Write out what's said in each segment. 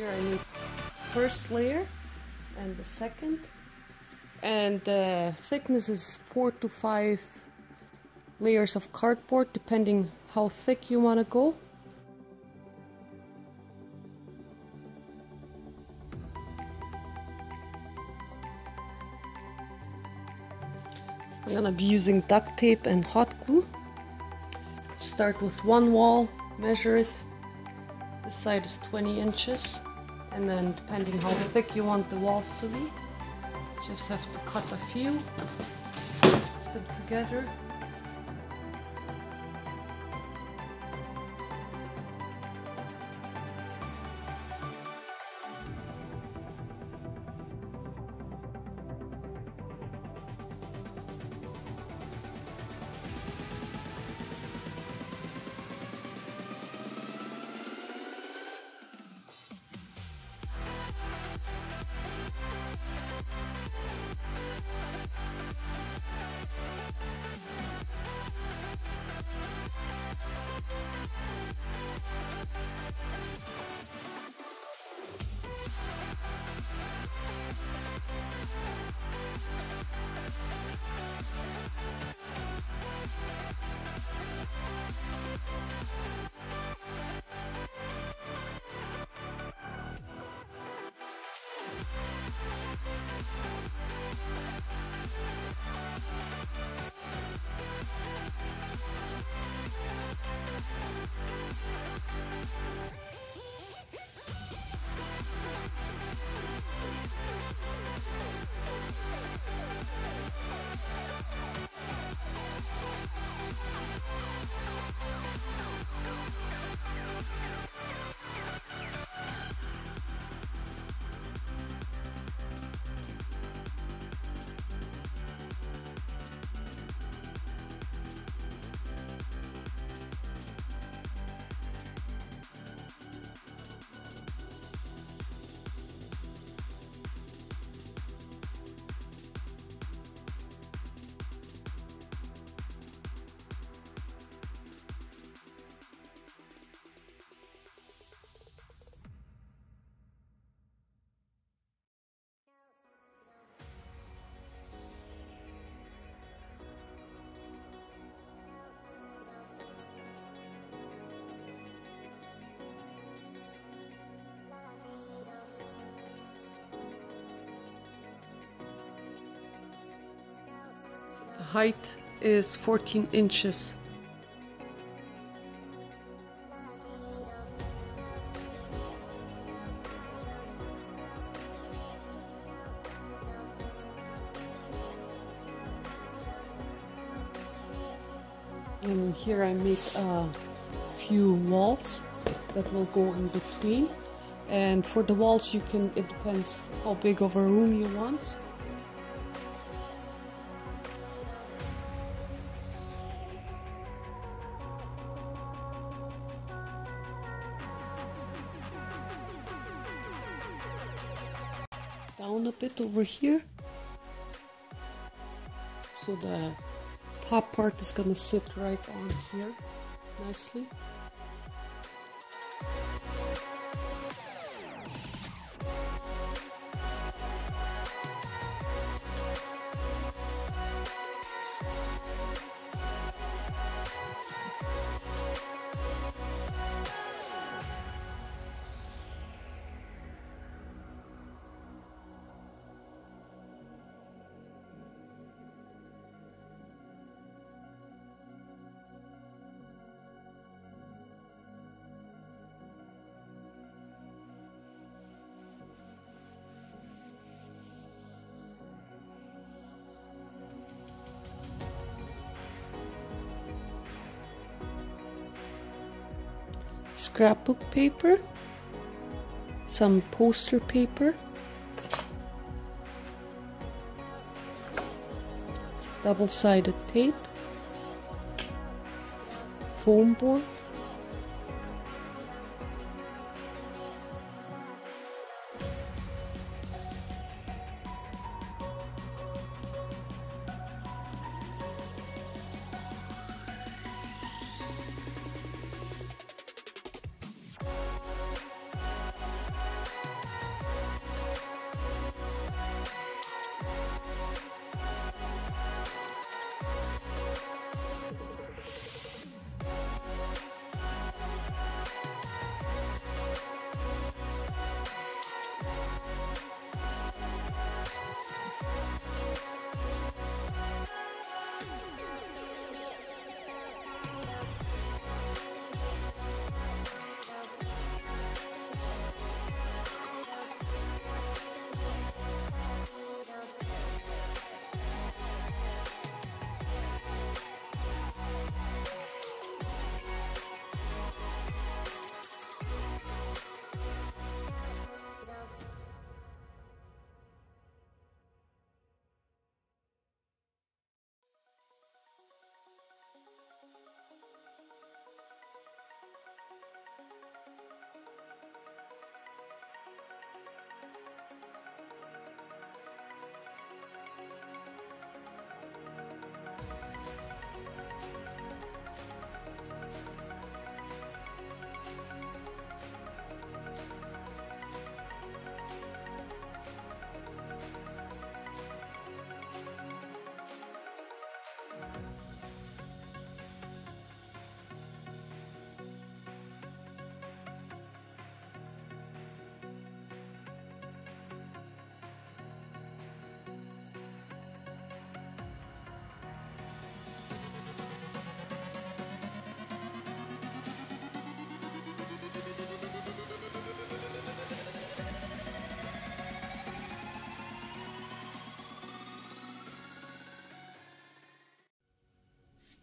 here I need first layer and the second. And the thickness is four to five layers of cardboard depending how thick you want to go. I'm gonna be using duct tape and hot glue. Start with one wall measure it. This side is 20 inches and then depending how thick you want the walls to be just have to cut a few put them together The height is 14 inches. And here I make a few walls that will go in between. And for the walls you can, it depends how big of a room you want. Over here. So the top part is gonna sit right on here nicely scrapbook paper, some poster paper, double-sided tape, foam board,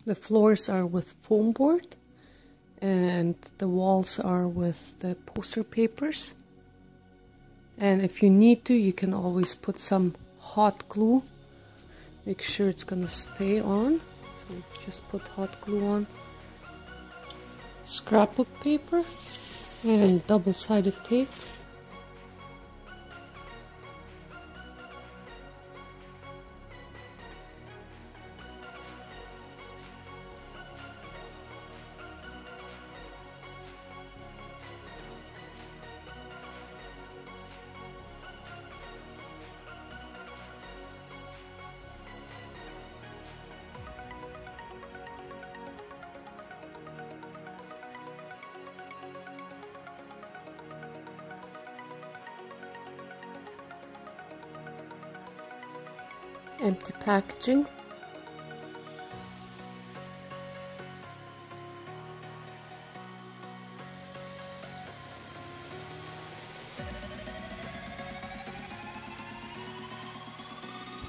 The floors are with foam board and the walls are with the poster papers. And if you need to, you can always put some hot glue. Make sure it's gonna stay on. So just put hot glue on. Scrapbook paper and double-sided tape. Empty packaging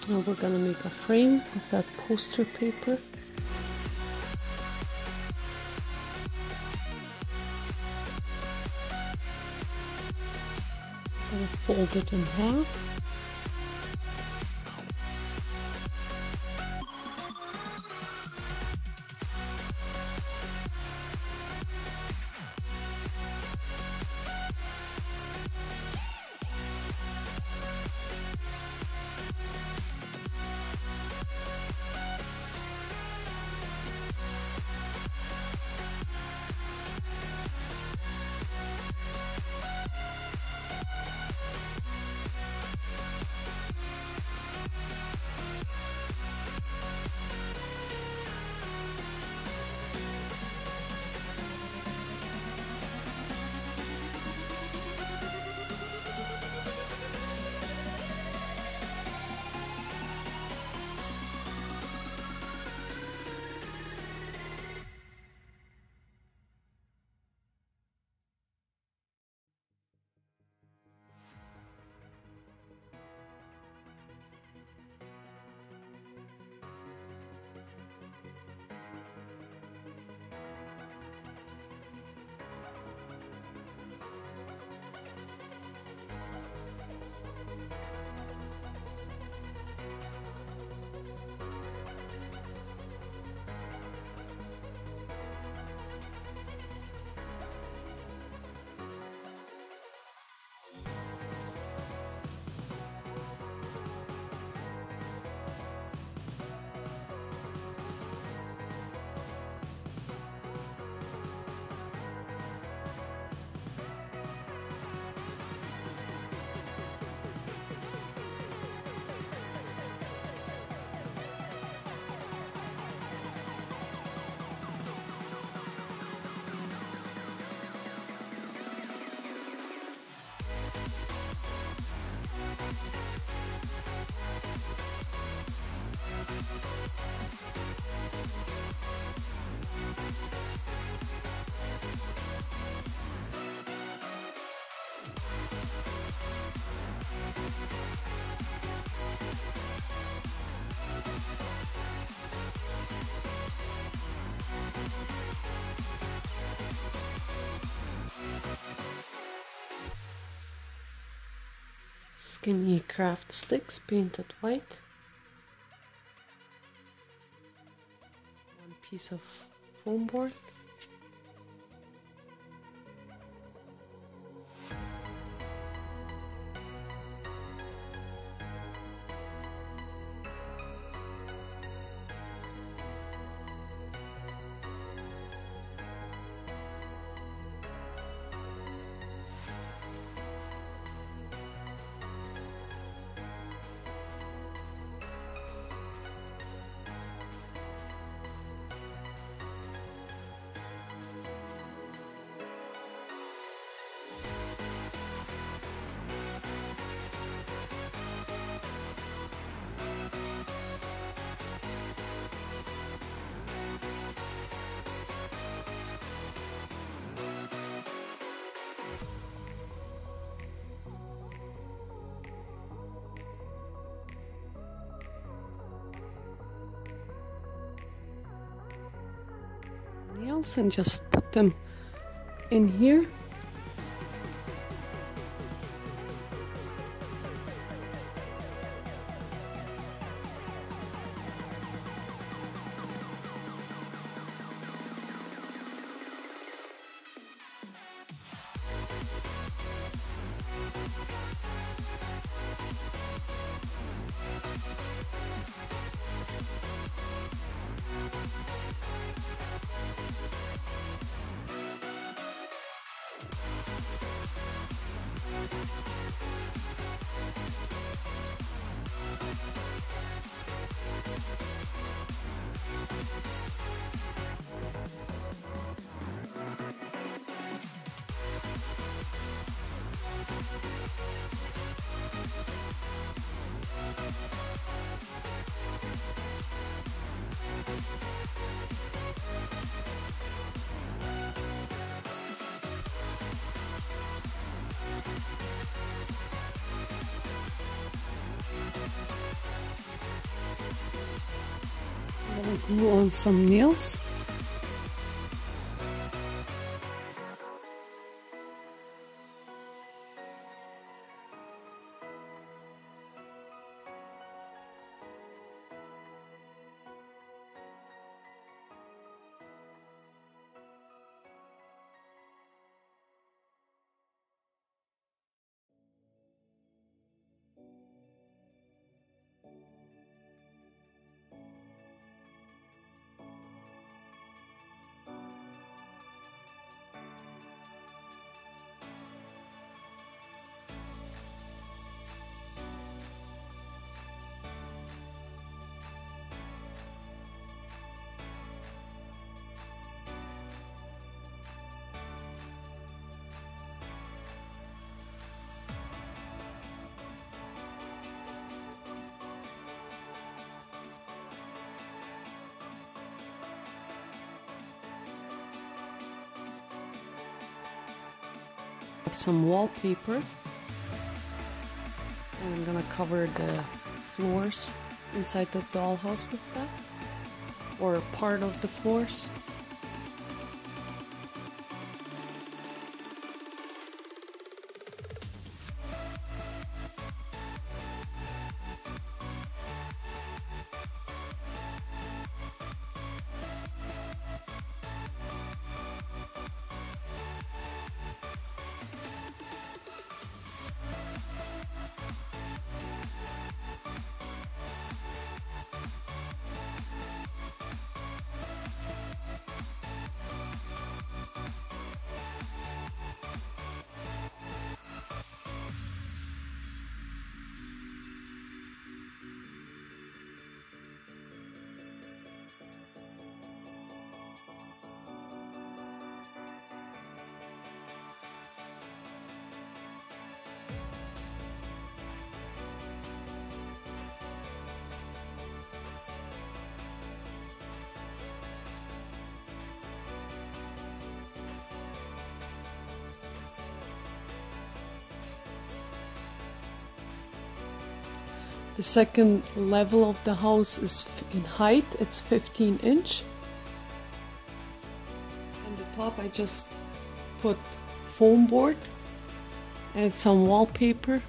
Now we're gonna make a frame with that poster paper. Gonna fold it in half. Skinny craft sticks painted white. One piece of foam board. And just put them in here. I'm on some nails. Some wallpaper. And I'm gonna cover the floors inside the dollhouse with that or part of the floors The second level of the house is in height, it's 15 inch. On the top I just put foam board and some wallpaper.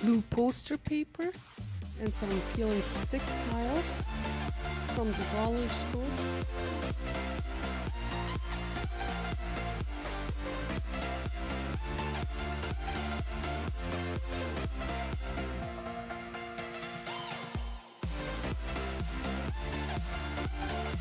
Blue poster paper and some peel and stick tiles from the dollar store.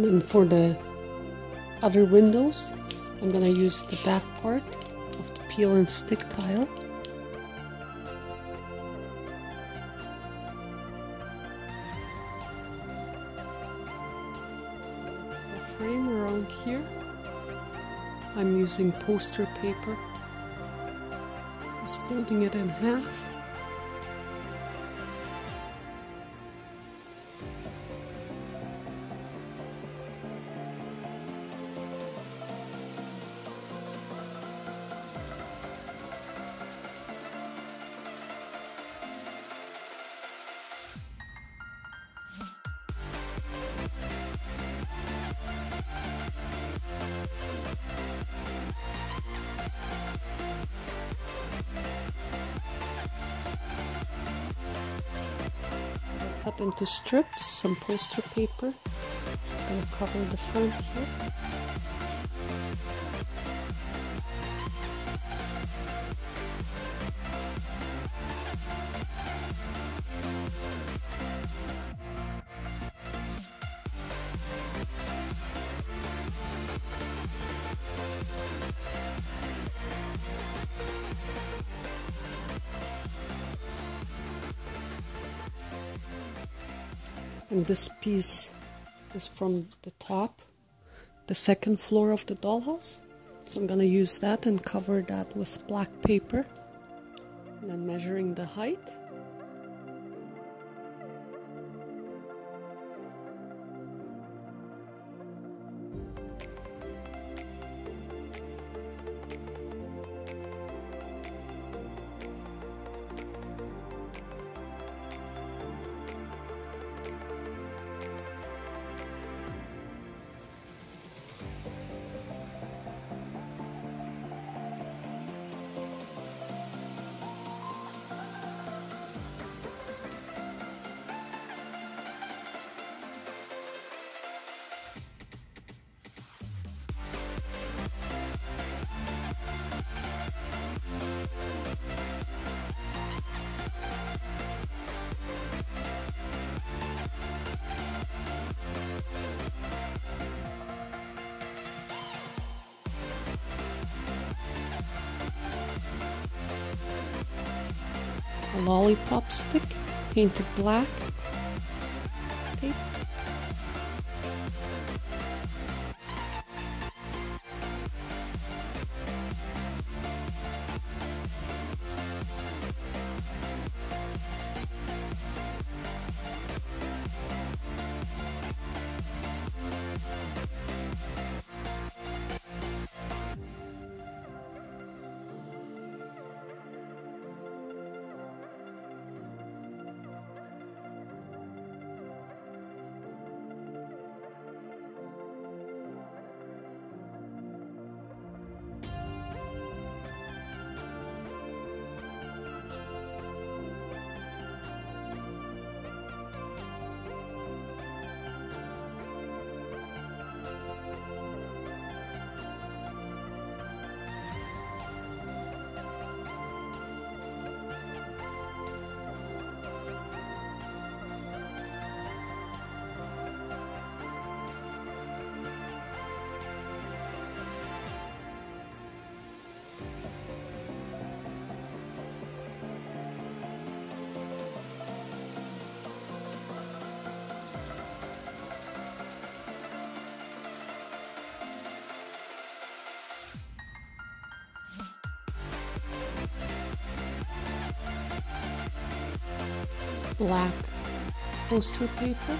And then for the other windows, I'm gonna use the back part of the peel and stick tile. The frame around here, I'm using poster paper. Just folding it in half. Into strips some poster paper. Just gonna cover the front here. Piece is from the top the second floor of the dollhouse. So I'm gonna use that and cover that with black paper. And then measuring the height lollipop stick painted black black poster paper.